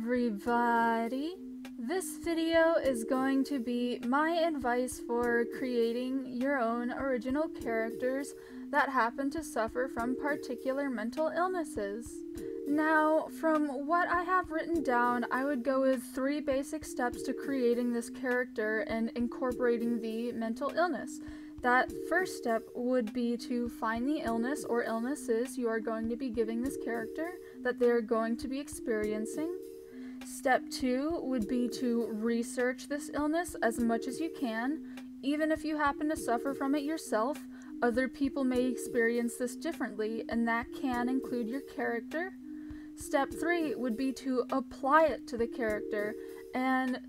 everybody! This video is going to be my advice for creating your own original characters that happen to suffer from particular mental illnesses. Now, from what I have written down, I would go with three basic steps to creating this character and incorporating the mental illness. That first step would be to find the illness or illnesses you are going to be giving this character that they're going to be experiencing. Step two would be to research this illness as much as you can. Even if you happen to suffer from it yourself, other people may experience this differently, and that can include your character. Step three would be to apply it to the character and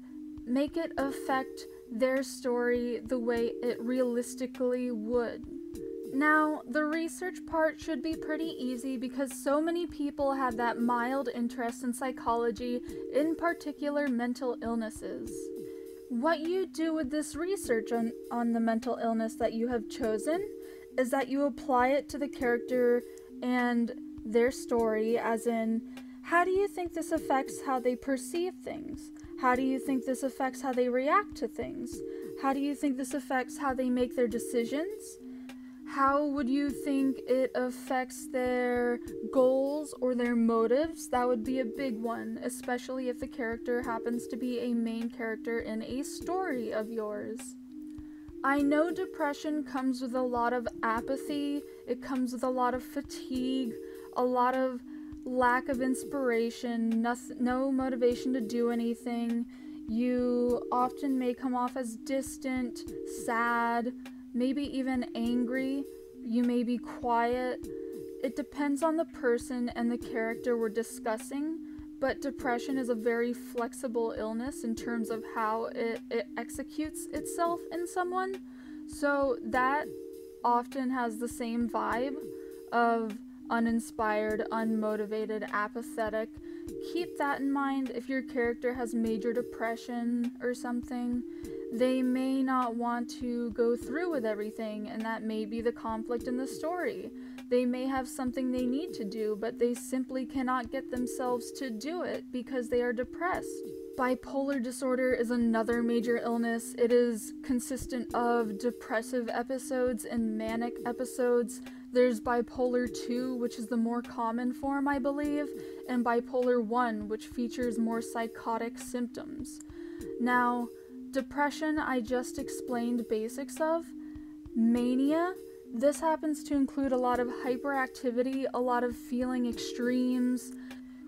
make it affect their story the way it realistically would. Now, the research part should be pretty easy because so many people have that mild interest in psychology, in particular mental illnesses. What you do with this research on, on the mental illness that you have chosen is that you apply it to the character and their story, as in, how do you think this affects how they perceive things? How do you think this affects how they react to things? How do you think this affects how they make their decisions? How would you think it affects their goals or their motives? That would be a big one, especially if the character happens to be a main character in a story of yours. I know depression comes with a lot of apathy, it comes with a lot of fatigue, a lot of lack of inspiration, no, no motivation to do anything. You often may come off as distant, sad, maybe even angry. You may be quiet. It depends on the person and the character we're discussing, but depression is a very flexible illness in terms of how it, it executes itself in someone. So that often has the same vibe of uninspired, unmotivated, apathetic. Keep that in mind if your character has major depression or something. They may not want to go through with everything, and that may be the conflict in the story. They may have something they need to do, but they simply cannot get themselves to do it because they are depressed. Bipolar disorder is another major illness. It is consistent of depressive episodes and manic episodes. There's bipolar 2, which is the more common form, I believe, and bipolar 1, which features more psychotic symptoms. Now, depression, I just explained basics of. Mania, this happens to include a lot of hyperactivity, a lot of feeling extremes.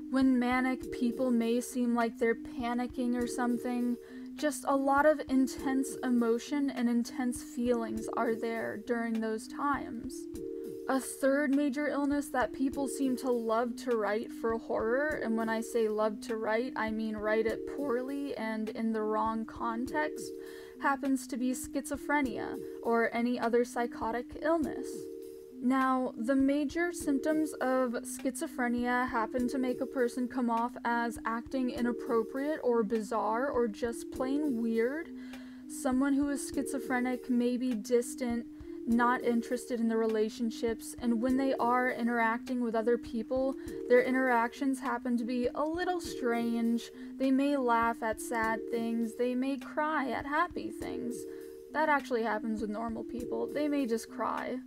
When manic, people may seem like they're panicking or something. Just a lot of intense emotion and intense feelings are there during those times. A third major illness that people seem to love to write for horror, and when I say love to write, I mean write it poorly and in the wrong context, happens to be schizophrenia or any other psychotic illness. Now, the major symptoms of schizophrenia happen to make a person come off as acting inappropriate or bizarre or just plain weird. Someone who is schizophrenic may be distant, not interested in the relationships, and when they are interacting with other people, their interactions happen to be a little strange. They may laugh at sad things, they may cry at happy things. That actually happens with normal people. They may just cry.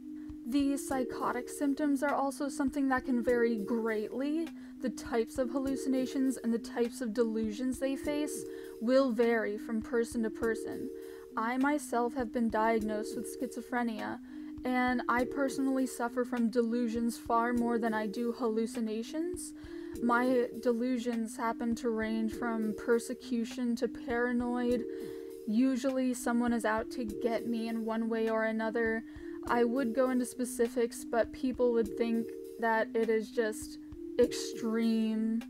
These psychotic symptoms are also something that can vary greatly. The types of hallucinations and the types of delusions they face will vary from person to person. I myself have been diagnosed with schizophrenia, and I personally suffer from delusions far more than I do hallucinations. My delusions happen to range from persecution to paranoid. Usually, someone is out to get me in one way or another. I would go into specifics, but people would think that it is just extreme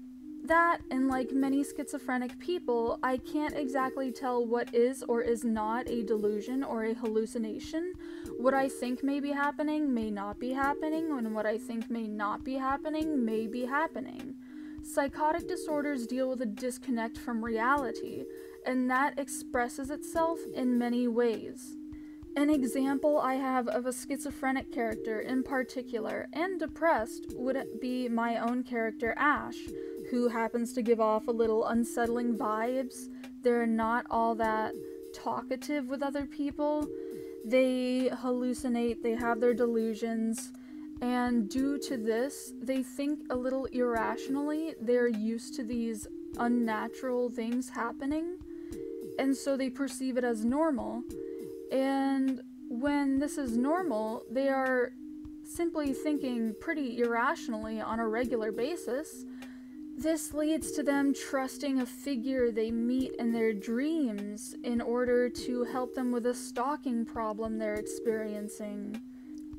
that, and like many schizophrenic people, I can't exactly tell what is or is not a delusion or a hallucination. What I think may be happening may not be happening, and what I think may not be happening may be happening. Psychotic disorders deal with a disconnect from reality, and that expresses itself in many ways. An example I have of a schizophrenic character in particular and depressed would be my own character Ash who happens to give off a little unsettling vibes. They're not all that talkative with other people. They hallucinate, they have their delusions, and due to this, they think a little irrationally. They're used to these unnatural things happening, and so they perceive it as normal. And when this is normal, they are simply thinking pretty irrationally on a regular basis. This leads to them trusting a figure they meet in their dreams in order to help them with a stalking problem they're experiencing.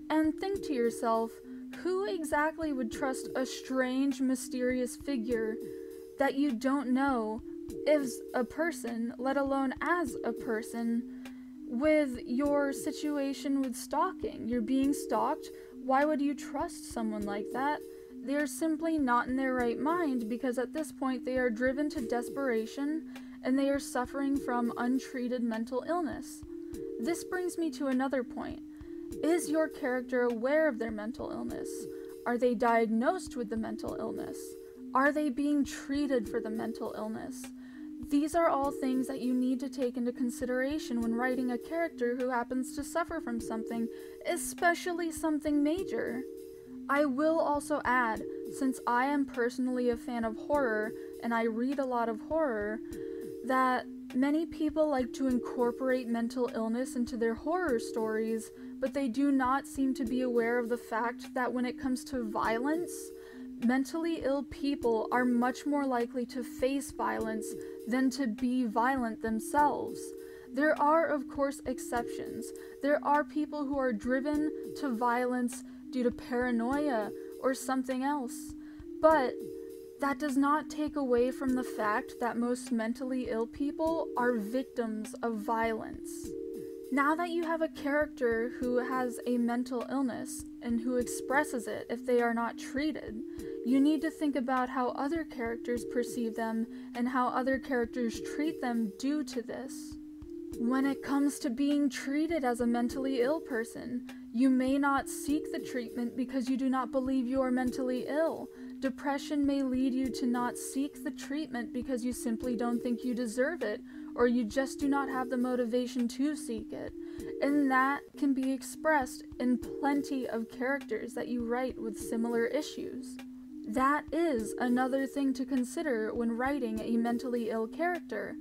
And think to yourself, who exactly would trust a strange, mysterious figure that you don't know is a person, let alone as a person, with your situation with stalking? You're being stalked. Why would you trust someone like that? They're simply not in their right mind because at this point they are driven to desperation and they are suffering from untreated mental illness. This brings me to another point. Is your character aware of their mental illness? Are they diagnosed with the mental illness? Are they being treated for the mental illness? These are all things that you need to take into consideration when writing a character who happens to suffer from something, especially something major. I will also add, since I am personally a fan of horror and I read a lot of horror, that many people like to incorporate mental illness into their horror stories, but they do not seem to be aware of the fact that when it comes to violence, mentally ill people are much more likely to face violence than to be violent themselves. There are, of course, exceptions. There are people who are driven to violence due to paranoia or something else. But that does not take away from the fact that most mentally ill people are victims of violence. Now that you have a character who has a mental illness and who expresses it if they are not treated, you need to think about how other characters perceive them and how other characters treat them due to this. When it comes to being treated as a mentally ill person, you may not seek the treatment because you do not believe you are mentally ill. Depression may lead you to not seek the treatment because you simply don't think you deserve it, or you just do not have the motivation to seek it. And that can be expressed in plenty of characters that you write with similar issues. That is another thing to consider when writing a mentally ill character.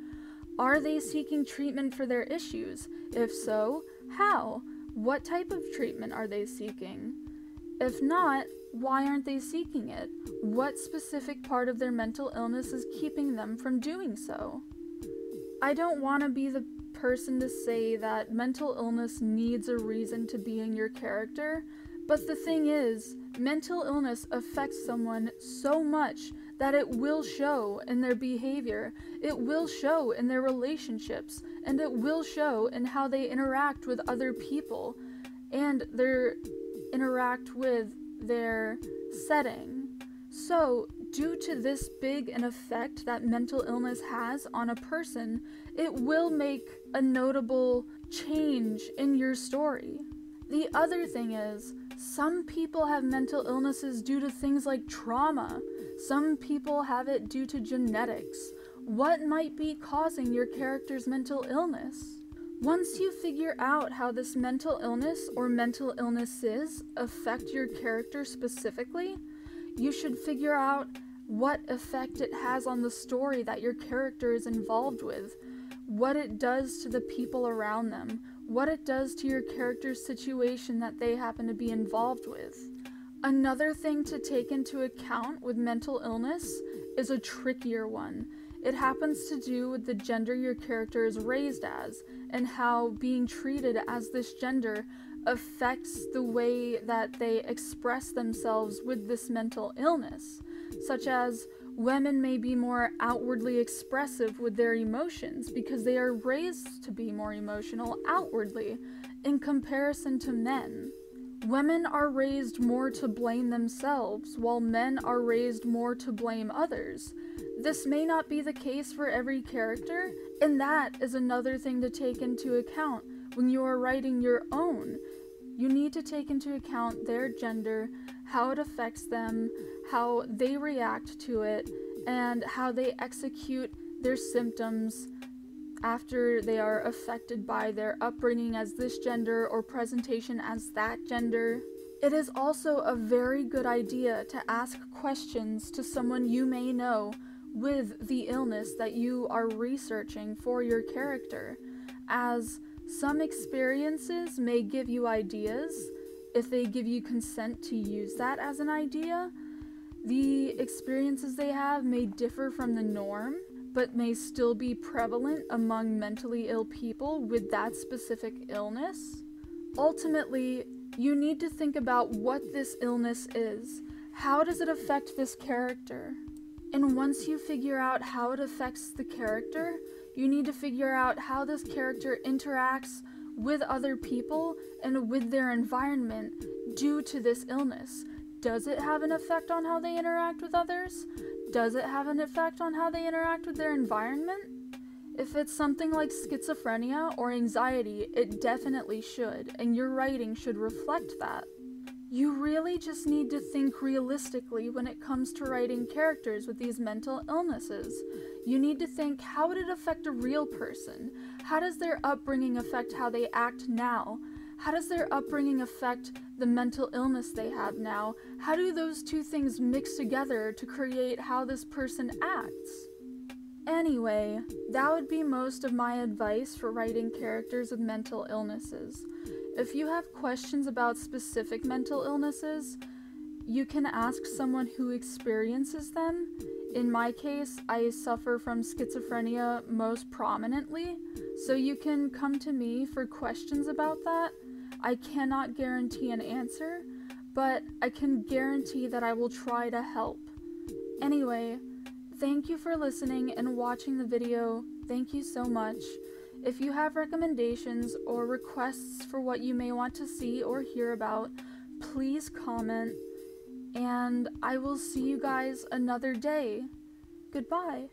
Are they seeking treatment for their issues? If so, how? What type of treatment are they seeking? If not, why aren't they seeking it? What specific part of their mental illness is keeping them from doing so? I don't want to be the person to say that mental illness needs a reason to be in your character, but the thing is, mental illness affects someone so much that it will show in their behavior, it will show in their relationships, and it will show in how they interact with other people and their interact with their setting. So, due to this big an effect that mental illness has on a person, it will make a notable change in your story. The other thing is, some people have mental illnesses due to things like trauma. Some people have it due to genetics. What might be causing your character's mental illness? Once you figure out how this mental illness or mental illnesses affect your character specifically, you should figure out what effect it has on the story that your character is involved with, what it does to the people around them, what it does to your character's situation that they happen to be involved with. Another thing to take into account with mental illness is a trickier one. It happens to do with the gender your character is raised as, and how being treated as this gender affects the way that they express themselves with this mental illness, such as women may be more outwardly expressive with their emotions because they are raised to be more emotional outwardly in comparison to men. Women are raised more to blame themselves, while men are raised more to blame others. This may not be the case for every character, and that is another thing to take into account when you are writing your own. You need to take into account their gender, how it affects them, how they react to it, and how they execute their symptoms after they are affected by their upbringing as this gender or presentation as that gender. It is also a very good idea to ask questions to someone you may know with the illness that you are researching for your character, as some experiences may give you ideas if they give you consent to use that as an idea. The experiences they have may differ from the norm, but may still be prevalent among mentally ill people with that specific illness. Ultimately, you need to think about what this illness is. How does it affect this character? And once you figure out how it affects the character, you need to figure out how this character interacts with other people and with their environment due to this illness. Does it have an effect on how they interact with others? Does it have an effect on how they interact with their environment? If it's something like schizophrenia or anxiety, it definitely should, and your writing should reflect that. You really just need to think realistically when it comes to writing characters with these mental illnesses. You need to think how would it affect a real person? How does their upbringing affect how they act now? How does their upbringing affect the mental illness they have now? How do those two things mix together to create how this person acts? Anyway, that would be most of my advice for writing characters with mental illnesses. If you have questions about specific mental illnesses, you can ask someone who experiences them. In my case, I suffer from schizophrenia most prominently, so you can come to me for questions about that. I cannot guarantee an answer, but I can guarantee that I will try to help. Anyway, thank you for listening and watching the video. Thank you so much. If you have recommendations or requests for what you may want to see or hear about, please comment, and I will see you guys another day. Goodbye.